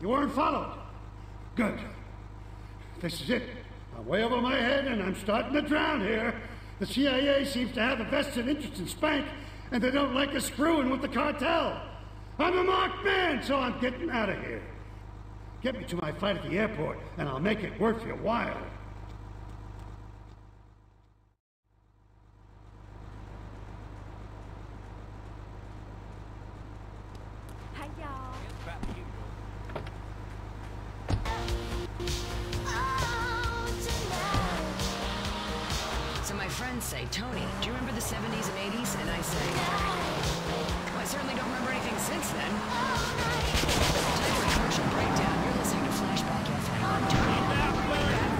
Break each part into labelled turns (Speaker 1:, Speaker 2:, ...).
Speaker 1: You weren't followed. Good. This is it. I'm way over my head and I'm starting to drown here. The CIA seems to have a vested interest in Spank, and they don't like us screwing with the cartel. I'm a marked man, so I'm getting out of here. Get me to my flight at the airport, and I'll make it worth your while.
Speaker 2: Friends say, Toni, do you remember the 70s and 80s? And I say, well, I certainly don't remember anything since then. Time for a commercial breakdown. You're listening to Flashback FM. I'm Toni.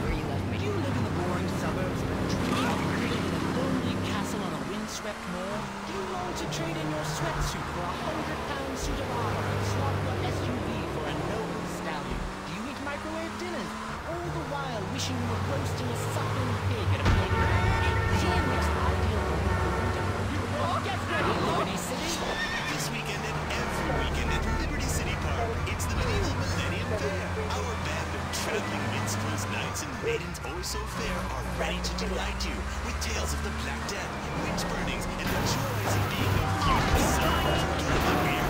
Speaker 2: where you left me.
Speaker 3: You live in the boring suburbs of dream in a lonely castle on a windswept moor. Do you long to trade in your sweatsuit for a hundred pound suit of armor and swap your SUV for a noble stallion? Do you eat microwave dinners? All the while wishing you were roasting a
Speaker 4: Our band of traveling minstrels, knights, and maidens oh so fair are ready to delight you with tales of the Black Death, witch burnings, and the joys of being a human son.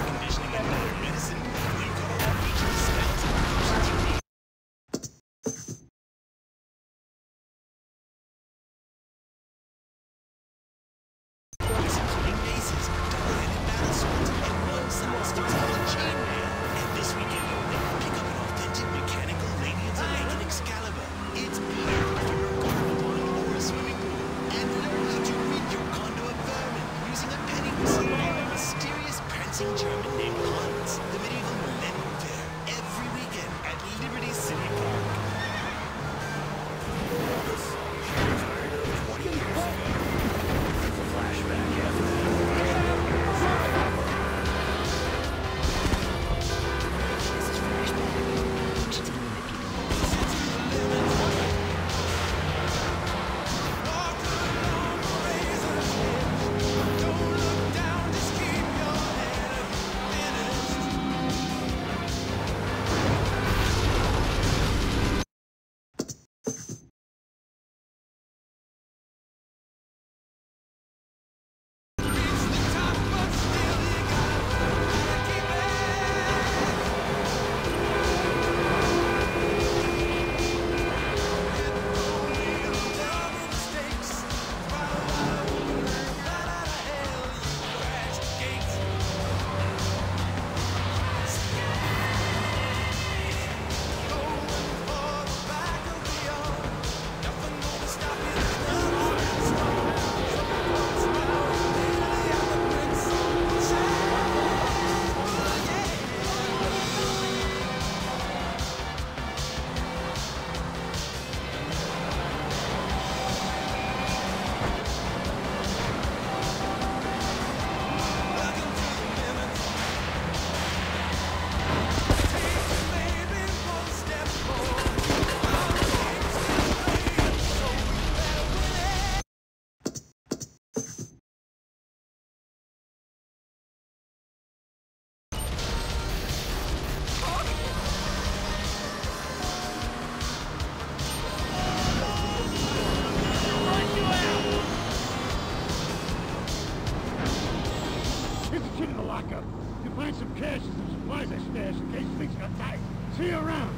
Speaker 1: In the lockup. You find some cash and some supplies I stashed in case things got tight. See you around.